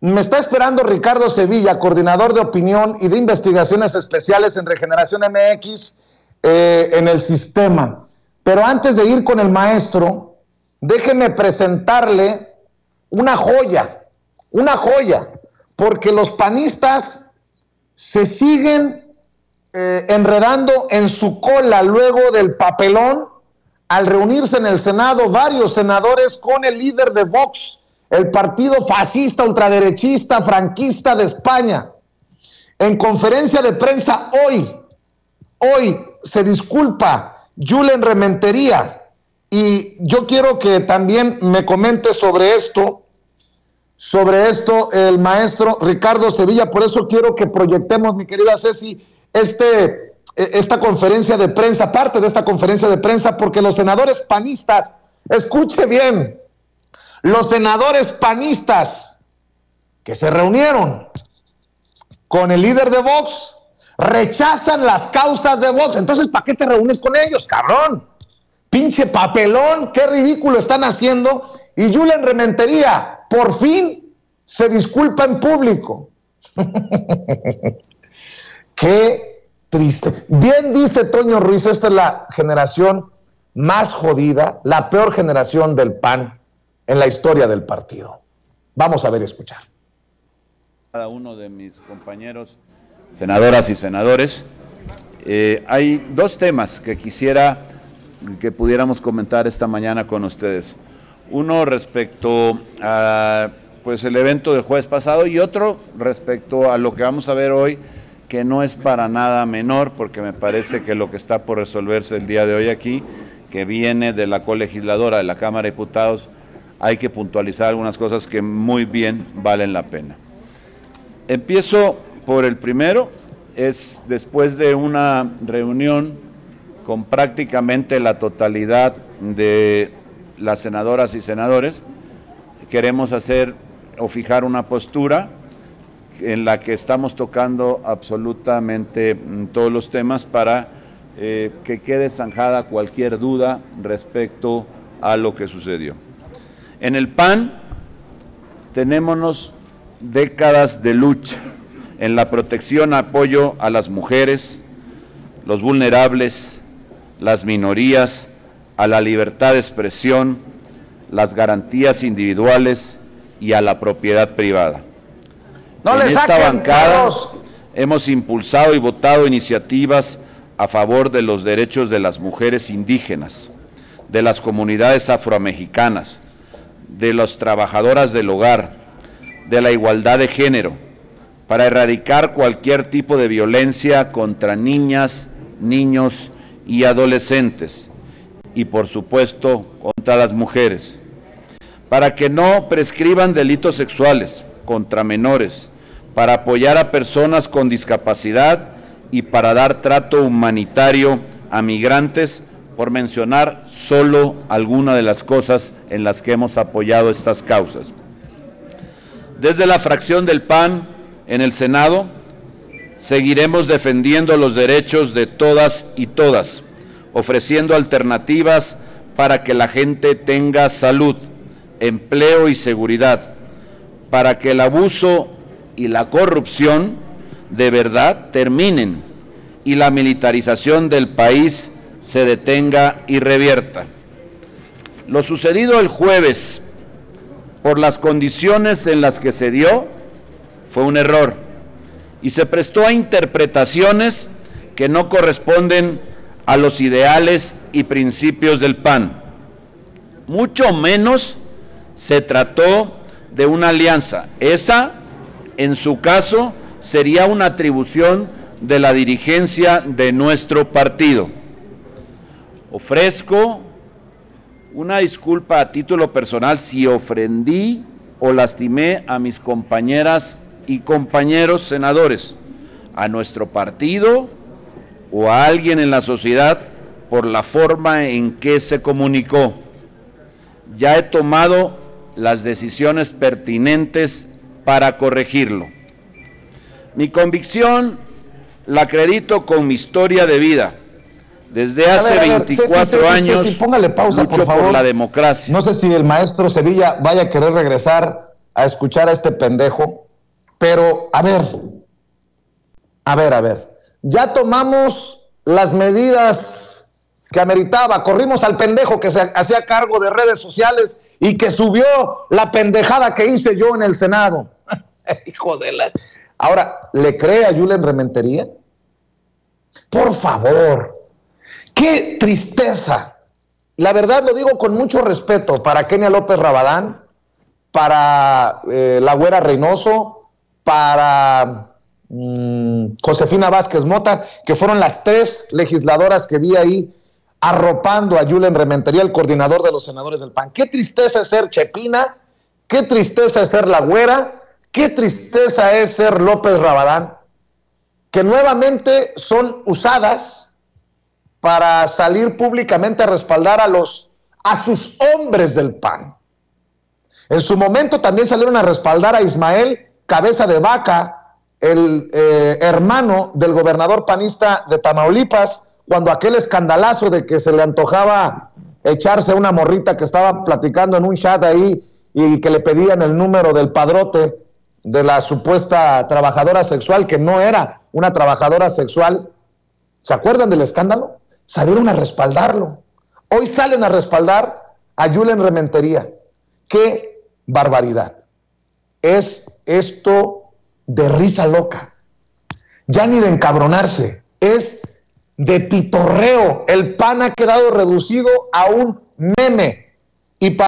Me está esperando Ricardo Sevilla, coordinador de opinión y de investigaciones especiales en Regeneración MX eh, en el sistema. Pero antes de ir con el maestro, déjeme presentarle una joya, una joya, porque los panistas se siguen eh, enredando en su cola luego del papelón al reunirse en el Senado varios senadores con el líder de Vox, el partido fascista, ultraderechista, franquista de España. En conferencia de prensa hoy, hoy se disculpa Julen Rementería y yo quiero que también me comente sobre esto, sobre esto el maestro Ricardo Sevilla, por eso quiero que proyectemos, mi querida Ceci, este, esta conferencia de prensa, parte de esta conferencia de prensa, porque los senadores panistas, escuche bien, los senadores panistas que se reunieron con el líder de Vox rechazan las causas de Vox. Entonces, ¿para qué te reúnes con ellos, cabrón? Pinche papelón, qué ridículo están haciendo. Y Julen Rementería, por fin, se disculpa en público. qué triste. Bien dice Toño Ruiz, esta es la generación más jodida, la peor generación del PAN en la historia del partido. Vamos a ver escuchar. Cada uno de mis compañeros, senadoras y senadores, eh, hay dos temas que quisiera que pudiéramos comentar esta mañana con ustedes. Uno respecto a pues el evento del jueves pasado y otro respecto a lo que vamos a ver hoy, que no es para nada menor, porque me parece que lo que está por resolverse el día de hoy aquí, que viene de la colegisladora de la Cámara de Diputados, hay que puntualizar algunas cosas que muy bien valen la pena. Empiezo por el primero, es después de una reunión con prácticamente la totalidad de las senadoras y senadores, queremos hacer o fijar una postura en la que estamos tocando absolutamente mm, todos los temas para eh, que quede zanjada cualquier duda respecto a lo que sucedió. En el PAN tenemos décadas de lucha en la protección, apoyo a las mujeres, los vulnerables, las minorías, a la libertad de expresión, las garantías individuales y a la propiedad privada. No en le esta saquen bancada hemos impulsado y votado iniciativas a favor de los derechos de las mujeres indígenas, de las comunidades afromexicanas, de las trabajadoras del hogar, de la igualdad de género, para erradicar cualquier tipo de violencia contra niñas, niños y adolescentes, y por supuesto contra las mujeres, para que no prescriban delitos sexuales contra menores, para apoyar a personas con discapacidad y para dar trato humanitario a migrantes por mencionar solo alguna de las cosas en las que hemos apoyado estas causas. Desde la fracción del PAN en el Senado, seguiremos defendiendo los derechos de todas y todas, ofreciendo alternativas para que la gente tenga salud, empleo y seguridad, para que el abuso y la corrupción de verdad terminen y la militarización del país se detenga y revierta. Lo sucedido el jueves, por las condiciones en las que se dio, fue un error y se prestó a interpretaciones que no corresponden a los ideales y principios del PAN. Mucho menos se trató de una alianza. Esa, en su caso, sería una atribución de la dirigencia de nuestro partido. Ofrezco una disculpa a título personal si ofendí o lastimé a mis compañeras y compañeros senadores, a nuestro partido o a alguien en la sociedad por la forma en que se comunicó. Ya he tomado las decisiones pertinentes para corregirlo. Mi convicción la acredito con mi historia de vida desde hace ver, a ver, 24 Ceci, Ceci, años póngale pausa, por favor. la democracia. No sé si el maestro Sevilla vaya a querer regresar a escuchar a este pendejo, pero a ver, a ver, a ver, ya tomamos las medidas que ameritaba, corrimos al pendejo que se hacía cargo de redes sociales y que subió la pendejada que hice yo en el Senado. Hijo de la... Ahora, ¿le cree a Julen Rementería? Por favor, qué tristeza. La verdad lo digo con mucho respeto para Kenia López Rabadán, para eh, la Güera Reynoso, para mm, Josefina Vázquez Mota, que fueron las tres legisladoras que vi ahí arropando a Julen Rementería, el coordinador de los senadores del PAN. Qué tristeza es ser Chepina, qué tristeza es ser la Güera, qué tristeza es ser López Rabadán, que nuevamente son usadas para salir públicamente a respaldar a los a sus hombres del PAN. En su momento también salieron a respaldar a Ismael Cabeza de Vaca, el eh, hermano del gobernador panista de Tamaulipas, cuando aquel escandalazo de que se le antojaba echarse una morrita que estaba platicando en un chat ahí y que le pedían el número del padrote de la supuesta trabajadora sexual, que no era una trabajadora sexual. ¿Se acuerdan del escándalo? Salieron a respaldarlo. Hoy salen a respaldar a Julen Rementería. Qué barbaridad. Es esto de risa loca. Ya ni de encabronarse. Es de pitorreo. El pan ha quedado reducido a un meme. Y para